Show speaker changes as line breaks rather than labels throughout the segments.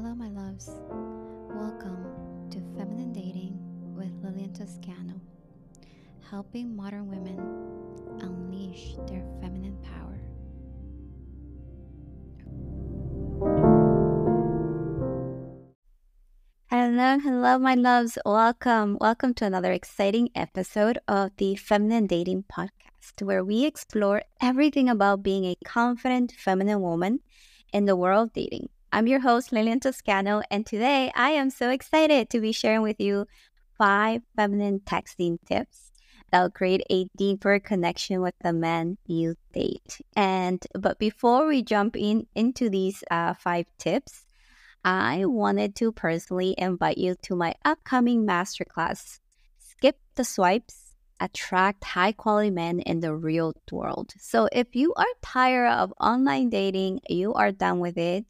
Hello, my loves. Welcome to Feminine Dating with Lylian Toscano, helping modern women unleash their feminine power. Hello, hello, my loves. Welcome. Welcome to another exciting episode of the Feminine Dating Podcast, where we explore everything about being a confident feminine woman in the world of dating. I'm your host, Lylian Toscano, and today I am so excited to be sharing with you five feminine texting tips that will create a deeper connection with the men you date. And but before we jump in into these uh, five tips, I wanted to personally invite you to my upcoming masterclass, Skip the Swipes, Attract High Quality Men in the Real World. So if you are tired of online dating, you are done with it,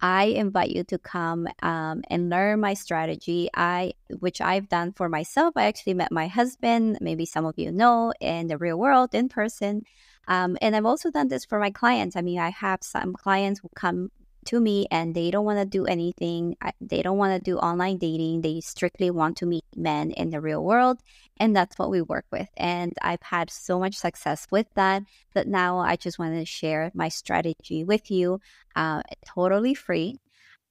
I invite you to come um, and learn my strategy. I, which I've done for myself. I actually met my husband. Maybe some of you know in the real world in person. Um, and I've also done this for my clients. I mean, I have some clients who come to me and they don't want to do anything. They don't want to do online dating. They strictly want to meet men in the real world. And that's what we work with. And I've had so much success with that that now I just want to share my strategy with you, uh, totally free.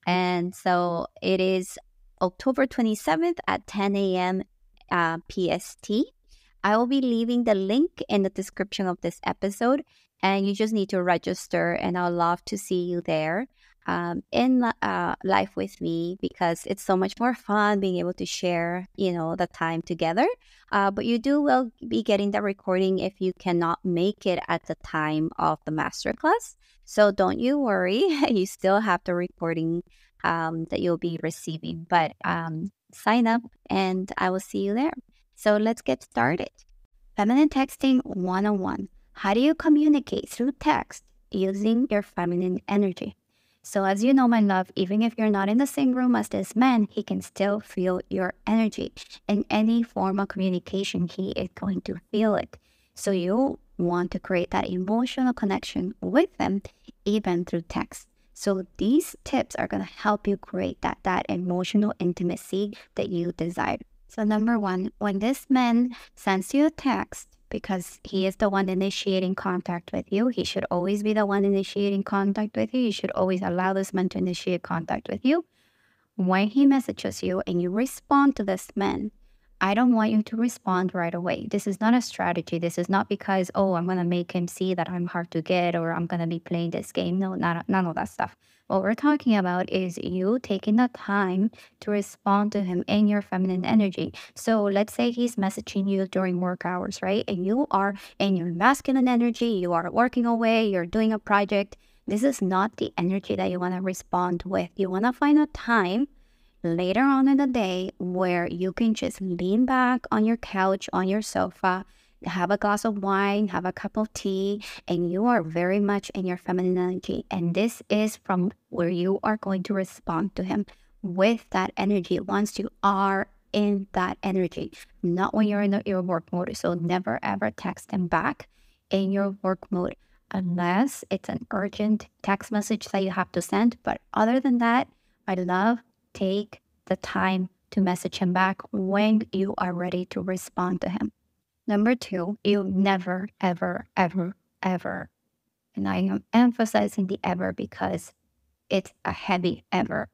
And so it is October 27th at 10 a.m. Uh, PST. I will be leaving the link in the description of this episode, and you just need to register, and I'll love to see you there um, in uh, life with me because it's so much more fun being able to share, you know, the time together. Uh, but you do will be getting the recording if you cannot make it at the time of the masterclass. So don't you worry, you still have the recording um, that you'll be receiving. But um, sign up and I will see you there. So let's get started. Feminine texting 101. How do you communicate through text using your feminine energy? So, as you know, my love, even if you're not in the same room as this man, he can still feel your energy. In any form of communication, he is going to feel it. So, you want to create that emotional connection with them, even through text. So, these tips are going to help you create that, that emotional intimacy that you desire. So, number one, when this man sends you a text, because he is the one initiating contact with you. He should always be the one initiating contact with you. You should always allow this man to initiate contact with you. When he messages you and you respond to this man, I don't want you to respond right away. This is not a strategy. This is not because, oh, I'm going to make him see that I'm hard to get or I'm going to be playing this game. No, not, none of that stuff. What we're talking about is you taking the time to respond to him in your feminine energy. So let's say he's messaging you during work hours, right? And you are in your masculine energy, you are working away, you're doing a project. This is not the energy that you want to respond with. You want to find a time later on in the day where you can just lean back on your couch, on your sofa, have a glass of wine, have a cup of tea, and you are very much in your feminine energy. And this is from where you are going to respond to him with that energy once you are in that energy, not when you're in the, your work mode. So never ever text him back in your work mode unless it's an urgent text message that you have to send. But other than that, I love take the time to message him back when you are ready to respond to him. Number two, you never, ever, ever, ever, and I am emphasizing the ever because it's a heavy ever.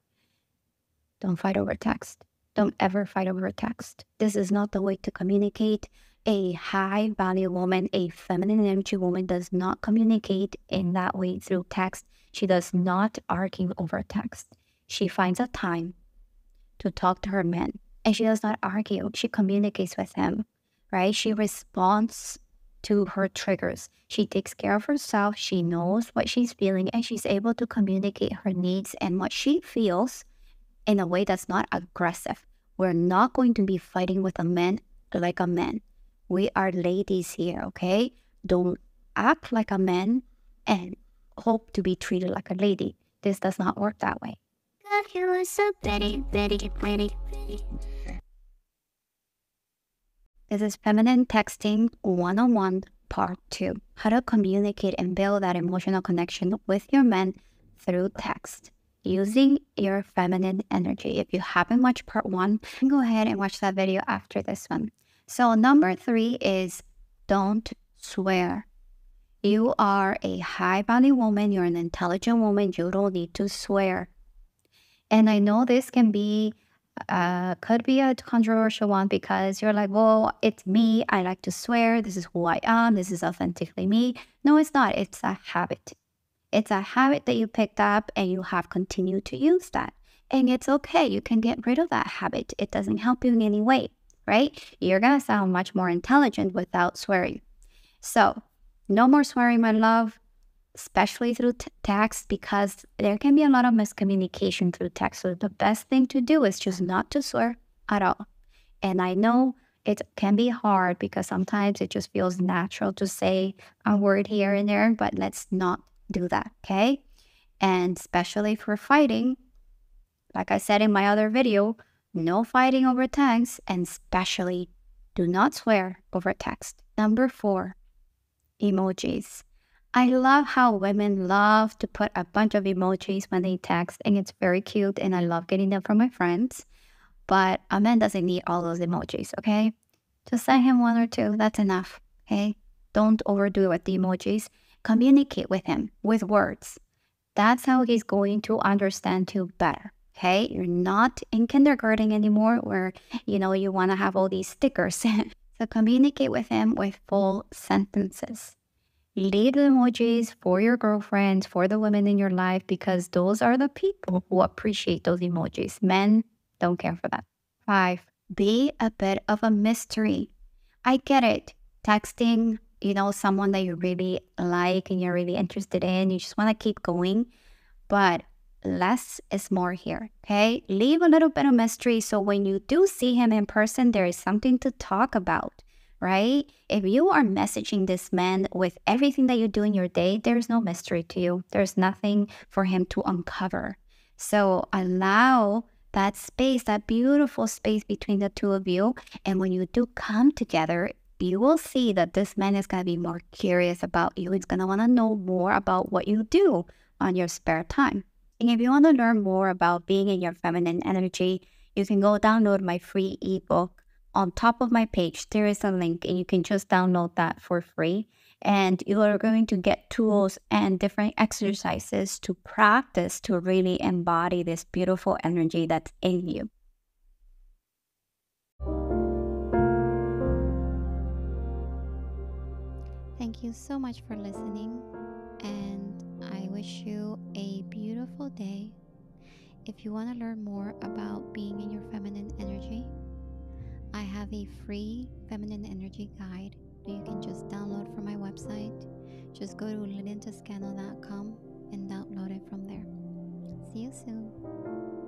Don't fight over text. Don't ever fight over text. This is not the way to communicate. A high value woman, a feminine energy woman, does not communicate in that way through text. She does not argue over text. She finds a time to talk to her man and she does not argue. She communicates with him right? She responds to her triggers. She takes care of herself. She knows what she's feeling and she's able to communicate her needs and what she feels in a way that's not aggressive. We're not going to be fighting with a man like a man. We are ladies here, okay? Don't act like a man and hope to be treated like a lady. This does not work that way. God, you so pretty, pretty, pretty, pretty. This is Feminine Texting 101 Part 2 How to Communicate and Build that Emotional Connection with Your Man Through Text. using your feminine energy. If you haven't watched part one, go ahead and watch that video after this one. So, number three is don't swear. You are a high value woman, you're an intelligent woman, you don't need to swear. And I know this can be uh, could be a controversial one because you're like, well, it's me. I like to swear. This is who I am. This is authentically me. No, it's not. It's a habit. It's a habit that you picked up and you have continued to use that. And it's okay. You can get rid of that habit. It doesn't help you in any way, right? You're going to sound much more intelligent without swearing. So, no more swearing, my love, especially through t- text, because there can be a lot of miscommunication through text. So, the best thing to do is just not to swear at all. And I know it can be hard because sometimes it just feels natural to say a word here and there, but let's not do that, okay? And especially for fighting, like I said in my other video, no fighting over text, and especially do not swear over text. Number four, emojis. I love how women love to put a bunch of emojis when they text, and it's very cute, and I love getting them from my friends. But a man doesn't need all those emojis, okay? Just send him one or two, that's enough, okay? Don't overdo it with the emojis communicate with him with words. That's how he's going to understand you better. Okay, you're not in kindergarten anymore where you know you want to have all these stickers. so communicate with him with full sentences. Leave the emojis for your girlfriends, for the women in your life, because those are the people who appreciate those emojis. Men don't care for that. Five, be a bit of a mystery. I get it. Texting you know, someone that you really like and you're really interested in, you just want to keep going. But less is more here. Okay. Leave a little bit of mystery. So when you do see him in person, there is something to talk about, right? If you are messaging this man with everything that you do in your day, there's no mystery to you. There's nothing for him to uncover. So allow that space, that beautiful space between the two of you. And when you do come together, you will see that this man is going to be more curious about you. He's going to want to know more about what you do on your spare time. And if you want to learn more about being in your feminine energy, you can go download my free ebook. On top of my page, there is a link, and you can just download that for free. And you are going to get tools and different exercises to practice to really embody this beautiful energy that's in you. Thank you so much for listening, and I wish you a beautiful day. If you want to learn more about being in your feminine energy, have a free feminine energy guide that you can just download from my website. Just go to lyliantoscano.com and download it from there. See you soon.